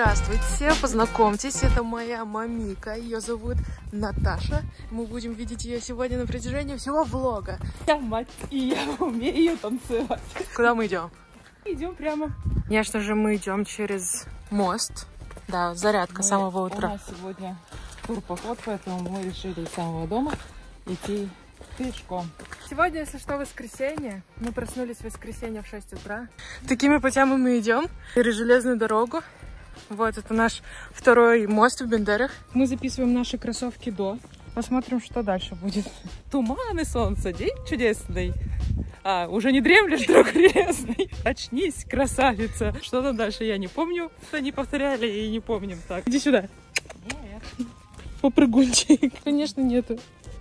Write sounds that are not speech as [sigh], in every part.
Здравствуйте, познакомьтесь, это моя мамика, ее зовут Наташа. Мы будем видеть ее сегодня на протяжении всего влога. Я мать, и я умею танцевать. Куда мы идем? Идем прямо. Конечно же, мы идем через мост. Да, зарядка Мы- с самого У утра. нас сегодня турпоход, поэтому мы решили из самого дома идти пешком. Сегодня, если что, воскресенье. Мы проснулись в воскресенье в 6 утра. Такими путями мы идем через железную дорогу. Вот, это наш второй мост в Бендерах. Мы записываем наши кроссовки до. Посмотрим, что дальше будет. Туман и солнце, день чудесный. А, уже не дремлешь, друг крестный? Очнись, красавица. Что там дальше, я не помню. Они повторяли и не помним так. Иди сюда. Попрыгунчик. Конечно, нету.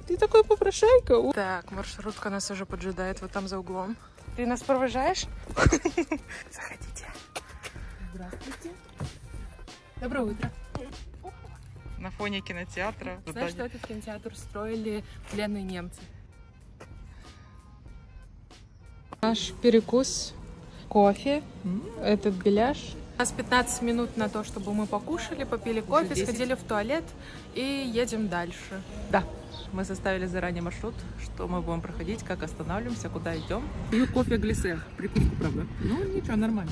Ты такой попрошайка. Так, маршрутка нас уже поджидает вот там за углом. Ты нас провожаешь? [laughs] Заходите. Здравствуйте. Доброе утро. На фоне кинотеатра. Знаешь, что этот кинотеатр строили пленные немцы? Наш перекус, кофе, этот беляш. У нас 15 минут на то, чтобы мы покушали, попили кофе, 10. сходили в туалет и едем дальше. Да. Мы составили заранее маршрут, что мы будем проходить, как останавливаемся, куда идем. Пью кофе глиссе. Прикуску, правда. Ну, ничего, нормально.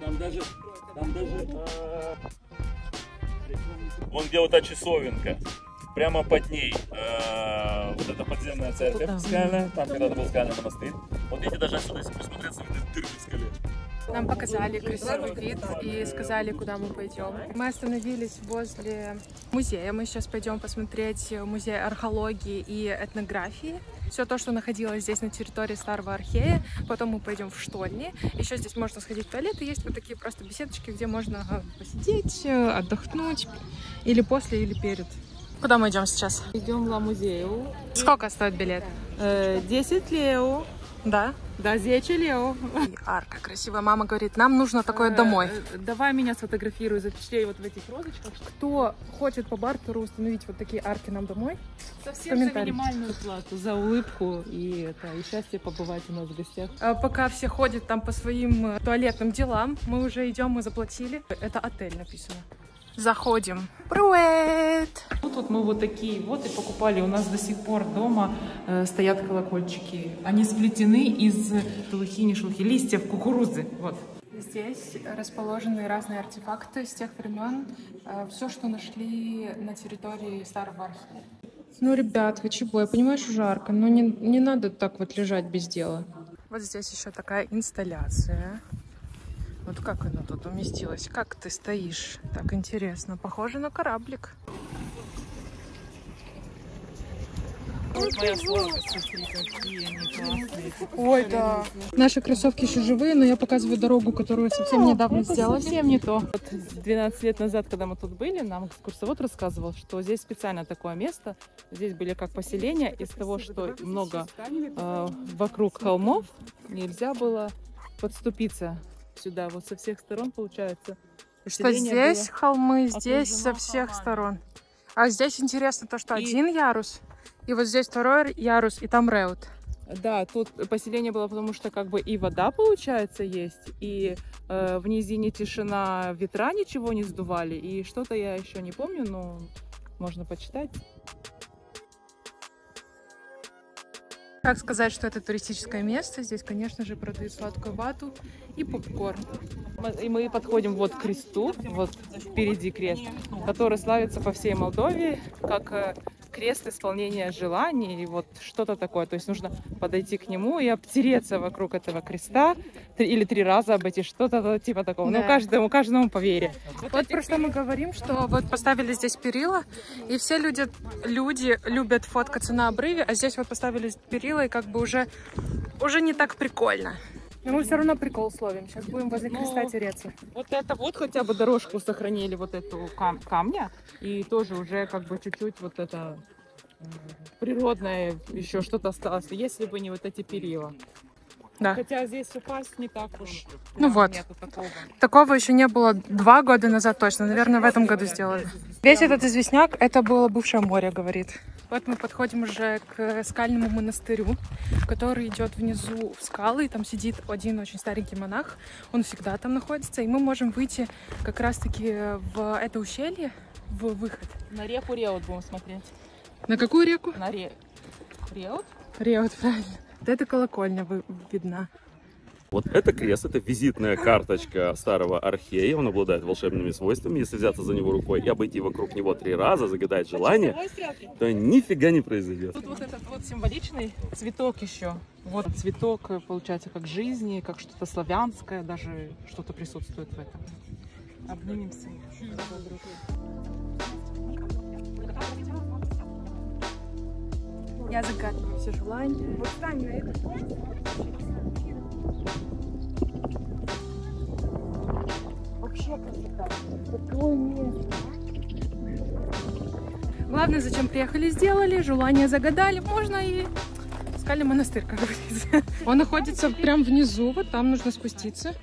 Там даже, там даже, вон где вот та часовенка, прямо под ней, э, вот эта подземная церковь Туда. скальная, там когда-то был скальный монастырь. Вот видите, даже отсюда, если присмотреться, видно дырки в скале. Нам показали красивый вид и сказали, куда мы пойдем. Мы остановились возле музея. Мы сейчас пойдем посмотреть музей археологии и этнографии. Все то, что находилось здесь на территории Старого Архея. Потом мы пойдем в штольни. Еще здесь можно сходить в туалет. И есть вот такие просто беседочки, где можно э, посидеть, э, отдохнуть. Или после, или перед. Куда мы идем сейчас? Идем в музею. Сколько стоит билет? Э, 10 лео. Да. Да, 10 лео. Арка красивая. Мама говорит, нам нужно такое домой. Э, э, Давай меня сфотографируй, запечатлей вот в этих розочках. Кто хочет по бартеру установить вот такие арки нам домой, Совсем за минимальную плату, за улыбку и это, и счастье побывать у нас в гостях. А Пока все ходят там по своим э, туалетным делам, мы уже идем, мы заплатили. Это отель написано. Заходим. Привет! Ну, тут мы вот такие вот и покупали. У нас до сих пор дома э, стоят колокольчики. Они сплетены из шелухи, не шелухи, листьев кукурузы. Вот. Здесь расположены разные артефакты с тех времен. Все, что нашли на территории Старого Архива. Ну, ребят, вы чего? Я понимаю, что жарко, но не, не надо так вот лежать без дела. Вот здесь еще такая инсталляция. Вот как она тут уместилась? Как ты стоишь? Так интересно. Похоже на кораблик. Ой, да. Наши кроссовки еще живые, но я показываю дорогу, которую совсем недавно сделали. Совсем не то. Вот 12 лет назад, когда мы тут были, нам экскурсовод рассказывал, что здесь специально такое место. Здесь были как поселения. Из того, что много э, вокруг холмов, нельзя было подступиться сюда. Вот со всех сторон получается. Что здесь холмы, здесь со всех холмами. сторон. А здесь интересно то, что И- один ярус, и вот здесь второй ярус, и там реут. Да, тут поселение было, потому что как бы и вода, получается, есть, и э, в низине тишина, ветра ничего не сдували, и что-то я еще не помню, но можно почитать. Как сказать, что это туристическое место? Здесь, конечно же, продают сладкую вату и попкорн. И мы подходим вот к кресту, вот впереди крест, который славится по всей Молдове как э, крест исполнения желаний, и вот что-то такое. То есть нужно подойти к нему и обтереться вокруг этого креста три- или три раза обойти, что-то типа такого. Ну, Да. каждому, каждому по вере. Вот про что мы говорим, что вот поставили здесь перила, и все люди, люди любят фоткаться на обрыве, а здесь вот поставили перила, и как бы уже, уже не так прикольно. Но мы все равно прикол словим. Сейчас будем возле креста Ну, тереться. Вот это вот хотя бы дорожку сохранили, вот эту кам- камня, и тоже уже как бы чуть-чуть вот это природное еще что-то осталось, если бы не вот эти перила. Да. Хотя здесь упасть не так уж. Ну да, вот. Такого. Такого еще не было два года назад точно. Наверное, в этом году сделали. Весь этот известняк, это было бывшее море, говорит. Вот мы подходим уже к скальному монастырю, который идет внизу в скалы, и там сидит один очень старенький монах, он всегда там находится, и мы можем выйти как раз-таки в это ущелье, в выход. На реку Реут будем смотреть. На какую реку? На ре... Реут? Реут, правильно. Вот эта колокольня видна. Вот это крест, это визитная карточка старого архея, он обладает волшебными свойствами. Если взяться за него рукой и обойти вокруг него три раза, загадать желание, то нифига не произойдет. Тут вот этот вот символичный цветок еще. Вот цветок, э, получается, как жизни, как что-то славянское, даже что-то присутствует в этом. Обнимемся. Я загадываю все желания. Вот стань на это. Вообще красота. Такое место. Главное, зачем приехали, сделали, желание загадали, можно и скальный монастырь, как говорится. Он находится прям внизу, вот там нужно спуститься.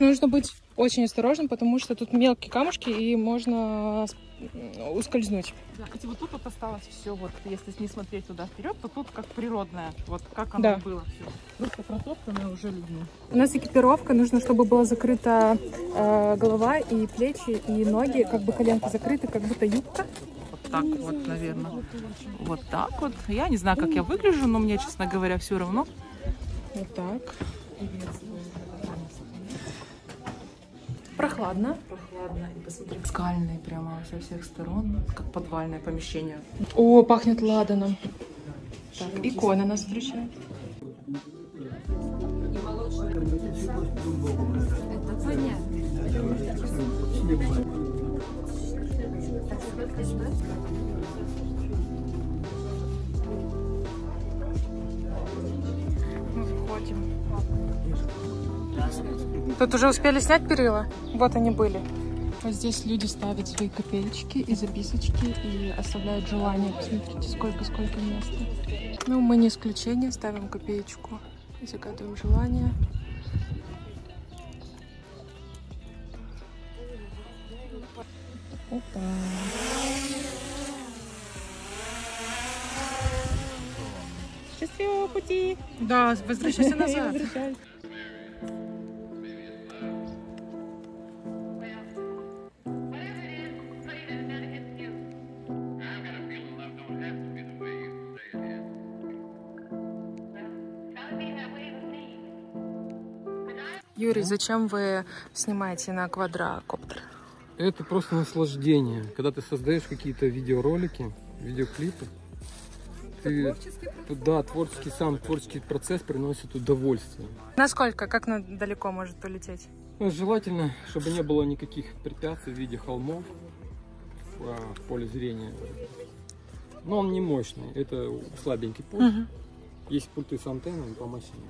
Нужно быть очень осторожным, потому что тут мелкие камушки и можно ускользнуть. Да, кстати, вот тут вот осталось все, вот если не смотреть туда вперед, то тут как природное, вот как оно Да. было все. Просто протоптанное уже людьми. У нас экипировка, нужно, чтобы была закрыта э, голова и плечи, и ноги, как бы коленки закрыты, как будто юбка. Вот так вот, наверное. Вот так вот. Я не знаю, как я выгляжу, но мне, честно говоря, все равно. Вот так. Прохладно. Прохладно. И посмотри, скальный прямо со всех сторон, как подвальное помещение. О, пахнет ладаном. Так, икона нас встречает. Мы выходим. Тут уже успели снять перила? Вот они были. Вот здесь люди ставят свои копеечки и записочки и оставляют желание. Посмотрите, сколько-сколько места. Ну, мы не исключение, ставим копеечку и загадываем желание. Опа. Счастливого пути! Да, возвращайся назад. [laughs] Юрий, зачем вы снимаете на квадрокоптер? Это просто наслаждение. Когда ты создаешь какие-то видеоролики, видеоклипы, ты, да, творческий сам творческий процесс приносит удовольствие. Насколько, как на- далеко может улететь? Ну, Желательно, чтобы не было никаких препятствий в виде холмов в, а, в поле зрения. Но он не мощный, это слабенький пульт. Мгм. Есть пульты с антеннами помощнее.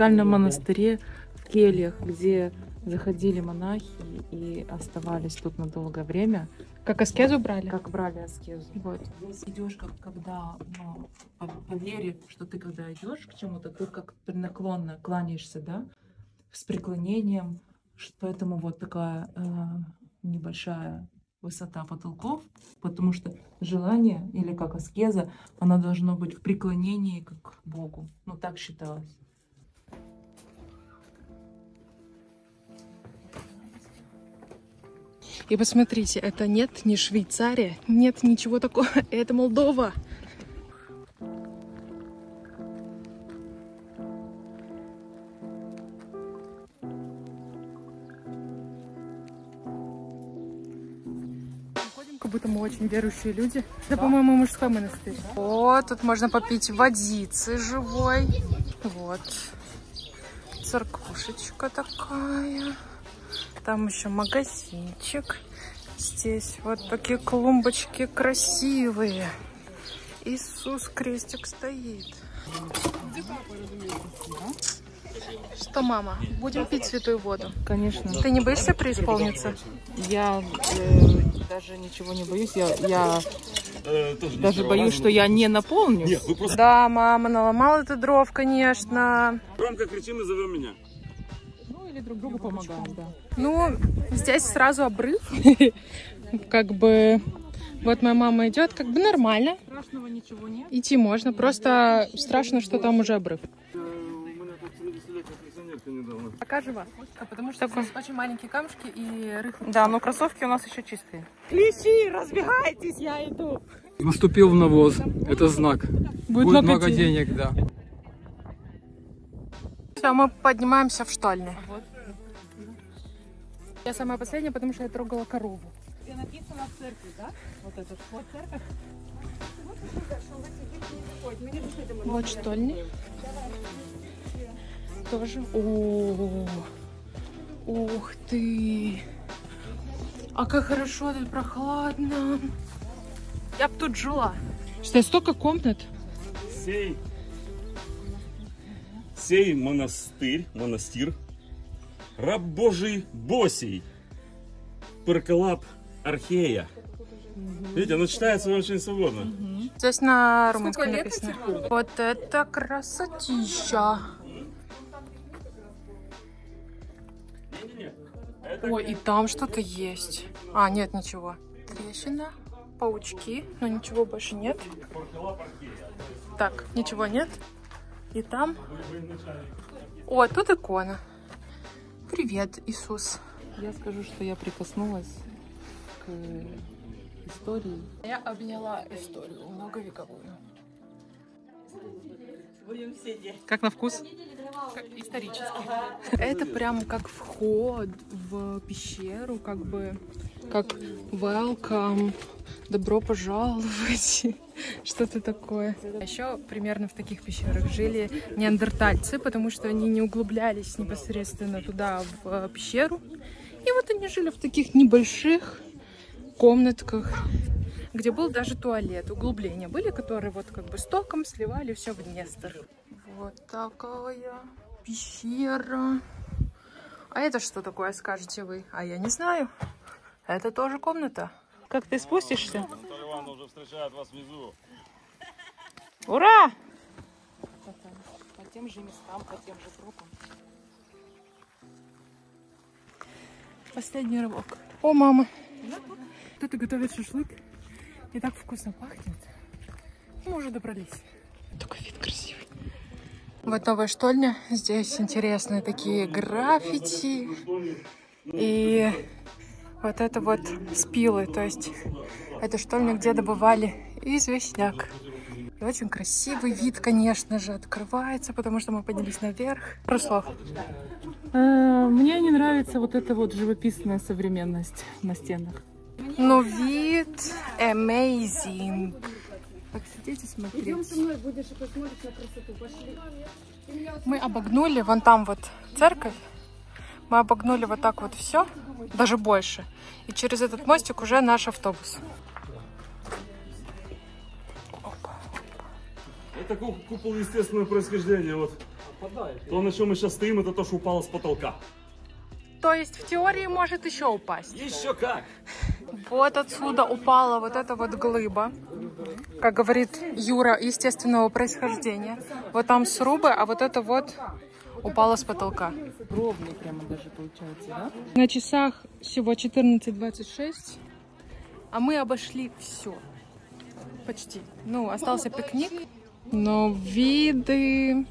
В скальном монастыре, в кельях, где заходили монахи и оставались тут на долгое время, Как аскезу брали? как брали аскезу. Вот. Здесь идешь, как когда, ну, по, по вере, что ты когда идешь к чему-то, ты как наклонно кланяешься, да, с преклонением, поэтому вот такая э, небольшая высота потолков, потому что желание или как аскеза, она должно быть в преклонении как к Богу. Ну так считалось. И посмотрите, это нет не Швейцария, нет ничего такого, [laughs] это Молдова. Как будто мы очень верующие люди. Это, по-моему, мужской монастырь. О, тут можно попить водицы живой. Вот. Церквушечка такая. Там еще магазинчик. Здесь вот такие клумбочки красивые. Иисус крестик стоит. Что, мама, будем пить святую воду? Конечно. Ты не боишься преисполниться? Я э, даже ничего не боюсь. Я, я даже боюсь, что я не наполню. Нет, вы просто Да, мама, наломала ты дров, конечно. громко кричим и зовем меня. Ну или друг другу помогаем, да. Ну, здесь сразу обрыв. [laughs] Как бы Вот моя мама идет, как бы нормально. Страшного ничего нет. Идти можно, просто страшно, что там уже обрыв. Покажи вас, потому что здесь очень маленькие камушки и рыхлые. Да, но кроссовки у нас еще чистые. Наступил в навоз. Это знак. Будет Будет много много денег, да. Все, мы поднимаемся в штольню. Я самая последняя, потому что я трогала корову. написано в церкви, да? Вот это вот церковь. Вот штольни. Тоже. О, ух ты. А как хорошо тут прохладно. Я бы тут жила. Что, столько комнат? Сей, сей монастырь, монастир, раб Божий Босий, Перкалап Архея. Видите, оно читается очень свободно. Здесь на румынском написано. Вот это красотища. Ой, и там что-то есть. А, нет, ничего. Трещина, паучки, но ничего больше нет. Так, ничего нет. И там... О, тут икона. Привет, Иисус. Я скажу, что я прикоснулась к истории. Я обняла историю многовековую. Как на вкус? Исторически. Это прям как вход в пещеру, как бы как welcome, добро пожаловать, [laughs] что-то такое. Еще примерно в таких пещерах жили неандертальцы, потому что они не углублялись непосредственно туда, в э, пещеру. И вот они жили в таких небольших комнатках, где был даже туалет. Углубления были, которые вот как бы стоком сливали все в Днестр. Вот такая пещера. А это что такое, скажете вы? А я не знаю. Это тоже комната. Как ты спустишься? Уже встречает вас внизу. Ура! По тем же местам, по тем же группам. Последний рывок. О, мама. Кто-то готовит шашлык. И так вкусно пахнет. Мы уже добрались. Такой вид красивый. Вот новая штольня. Здесь интересные такие граффити. И вот это вот спилы. То есть это штольня, где добывали известняк. И очень красивый вид, конечно же, открывается, потому что мы поднялись наверх. Руслав, Э, Мне не нравится вот эта вот живописная современность на стенах. ну вид amazing. Так сидеть и смотреть. Мы обогнули, вон там вот церковь. Мы обогнули вот так вот все, даже больше. И через этот мостик уже наш автобус. Это ку- купол естественного происхождения. Вот. То, на чем мы сейчас стоим, это то, что упало с потолка. То есть в теории может еще упасть. Еще как! Вот отсюда упала вот эта вот глыба, как говорит Юра, естественного происхождения. Вот там срубы, а вот это вот упало с потолка. Ровный прямо даже получается, да? На часах всего 14.26, а мы обошли все. Почти. Ну, остался пикник, но виды...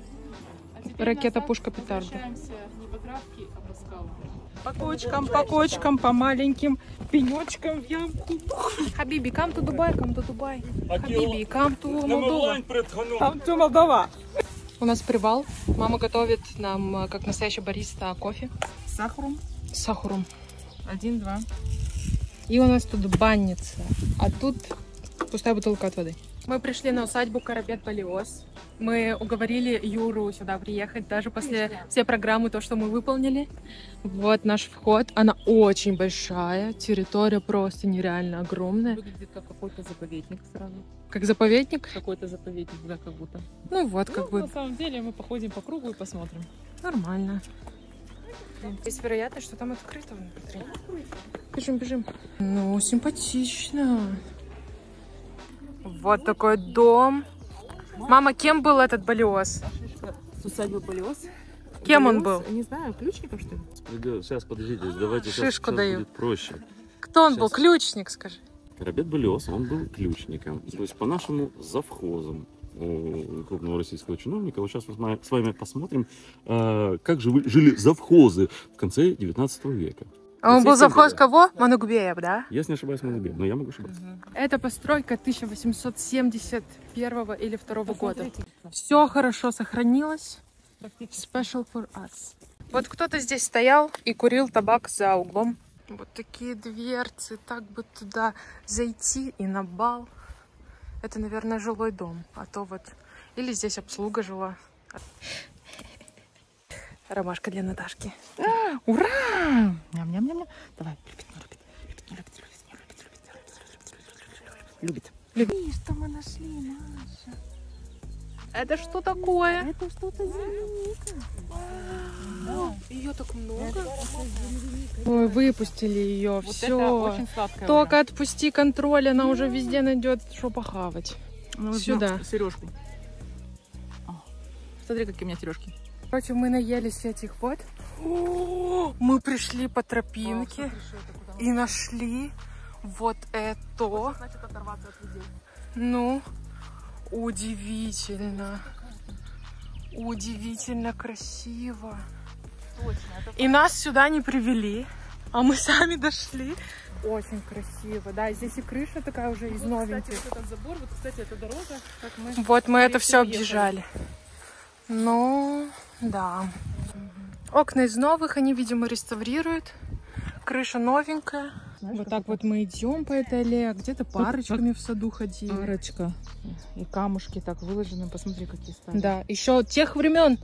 Ракета, пушка, петарда. По кочкам, по кочкам, по маленьким пенечкам в ямку. Хабиби, come to Dubai, come to Dubai. Хабиби, come to Moldova. Там то Молдова. У нас привал. Мама готовит нам, э, как настоящий бариста, кофе С сахаром. с сахаром. Один-два. И у нас тут банница. А тут пустая бутылка от воды. Мы пришли на усадьбу Карапет Палиос. Мы уговорили Юру сюда приехать, даже после всей программы, то, что мы выполнили. Вот наш вход. Она очень большая. Территория просто нереально огромная. Выглядит как какой-то заповедник сразу. Как заповедник. Какой-то заповедник, да, как будто. Ну вот, как Ну, бы на самом деле мы походим по кругу и посмотрим. нормально. Есть вероятность, что там открыто внутри. Бежим, бежим. Ну, симпатично. Вот такой дом. Мама, кем был этот Балиос? С усадьбы Полиос. Кем он был? Не знаю, ключником что ли? Сейчас, подождите, давайте Шишку сейчас, даю. будет проще. Кто он был? Щас. Ключник, скажи. Карабет Белес, он был ключником, то есть по нашему завхозам у крупного российского чиновника. Вот сейчас мы с вами- посмотрим, э, как жили завхозы в конце 19 века. А он был завхоз кого? Манугбеев, да? Если не ошибаюсь, Манугбе, но я могу ошибаться. Это постройка 1871 или 2 года. Все хорошо сохранилось. Special for us. Вот кто-то здесь стоял и курил табак за углом. Вот такие дверцы, так бы туда зайти и на бал. Это, наверное, жилой дом. А то вот... Или здесь обслуга жила. Ромашка для Наташки. Ура! Ням-ням-ням. Давай, любит, не любит. Любит, не любит, любит, не любит, любит, любит, любит. Что мы нашли, Маша? Это что такое? Это что-то Ее так много. Ой, выпустили ее. Вот Все. Только отпусти контроль, она уже везде найдет, что похавать. Ну, сюда. Сережку. Смотри, какие у меня сережки. Короче, мы наелись этих вот. О, Мы пришли по тропинке и нашли вот это. Значит, оторваться от людей. Ну, удивительно. Удивительно красиво. Точно, И нас сюда не привели, а мы сами дошли. Очень красиво, да. Здесь и крыша такая уже из новеньких. Кстати, вот этот забор, вот, кстати, это дорога, как мы... Вот мы это все объезжали. Ну, да. Окна из новых, они, видимо, реставрируют. Крыша новенькая. вот так вот мы идем по этой аллее, а где-то парочками в саду ходили. Арочка. И камушки так выложены. Посмотри, какие стали. Да, еще тех времен.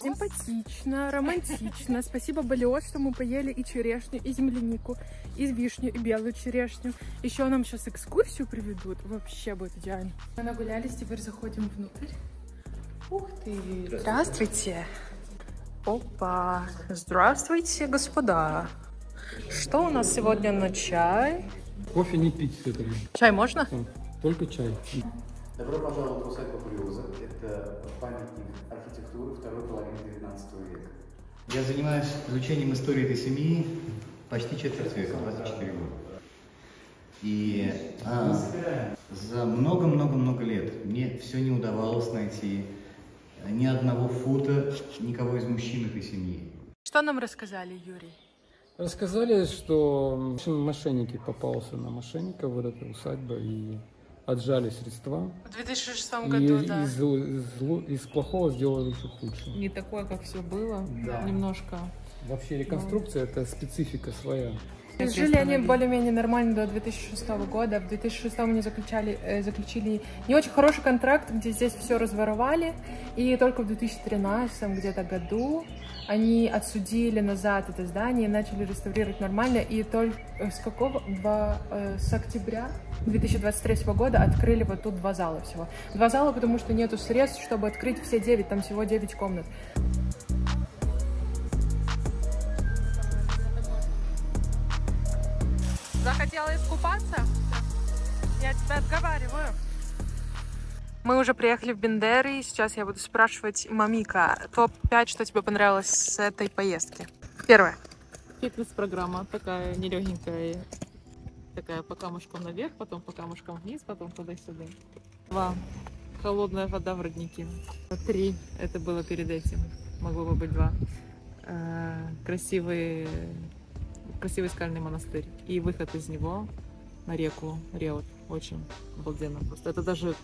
Симпатично, романтично. Спасибо, Балиос, что мы поели и черешню, и землянику, и вишню, и белую черешню. Еще нам сейчас экскурсию приведут. Вообще будет идеально. Мы нагулялись, теперь заходим внутрь. Ух ты! Здравствуйте! Опа! Здравствуйте, господа! Что у нас сегодня на чай? Кофе не пить с этого. Чай можно? Только чай. Добро пожаловать в усадьбу Курьеза. Это памятник архитектуры второй половины 19 века. Я занимаюсь изучением истории этой семьи почти четверть века, 24 года. И а, за много-много-много лет мне все не удавалось найти ни одного фута никого из мужчин этой семьи. Что нам рассказали, Юрий? Рассказали, что мошенники попался на мошенника в этой усадьбе и отжали средства. В 2006 И году, да. из, из из плохого сделали еще худшее. Не такое, как все было. Да. Немножко. Вообще реконструкция это специфика своя. Жили они более-менее нормально до 2006 года. В 2006 они заключали, э, заключили не очень хороший контракт, где здесь все разворовали. И только в 2013 где-то году они отсудили назад это здание и начали реставрировать нормально. И только э, с какого? Два, э, с октября 2023 года открыли вот тут два зала всего. Два зала, потому что нету средств, чтобы открыть все девять. Там всего 9 комнат. Захотела искупаться? Я тебя отговариваю. Мы уже приехали в Бендеры, и сейчас я буду спрашивать Мамика топ-5, что тебе понравилось с этой поездки. Первое. Фитнес-программа такая нелегенькая. Такая по камушкам наверх, потом по камушкам вниз, потом туда-сюда. Два. Холодная вода в роднике. Три. Это было перед этим. Могло бы быть два. Э, Красивый, скальный монастырь. И выход из него на реку Реут. Очень обалденно просто. Это даже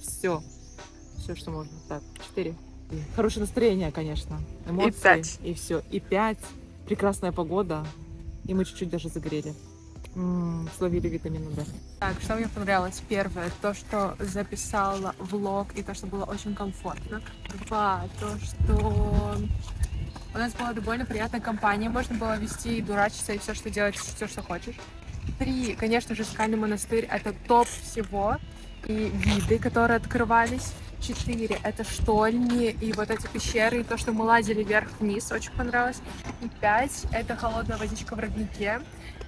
все. Все, что можно. Так, четыре. И Хорошее настроение, конечно. Эмоции. пять. И все. И пять. Прекрасная погода. И мы чуть-чуть даже загорели. М, Словили витамина D. Так, что мне понравилось? Первое, то, что записала влог, и то, что было очень комфортно. Два, то, что у нас была довольно приятная компания, можно было вести и дурачиться, и все, что делать, все, что хочешь. Три, конечно же, скальный монастырь — это топ всего, и виды, которые открывались. Четыре — это штольни, и вот эти пещеры, и то, что мы лазили вверх-вниз, очень понравилось. И пять — это холодная водичка в роднике.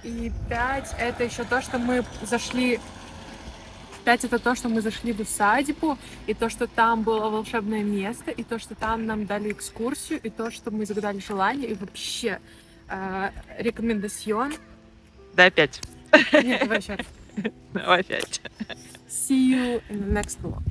И пять — это еще то, что мы зашли... Пять — это то, что мы зашли в усадьбу, и то, что там было волшебное место, и то, что там нам дали экскурсию, и то, что мы загадали желание, и вообще э, рекомендацион. Да, опять. Нет, давай еще раз. [laughs] Давай опять. See you in the next vlog.